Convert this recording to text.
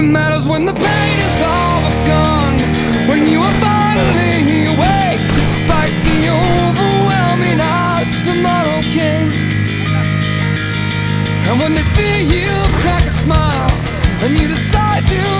Nothing matters when the pain is all but gone When you are finally awake Despite the overwhelming odds Tomorrow came And when they see you crack a smile. And you decide to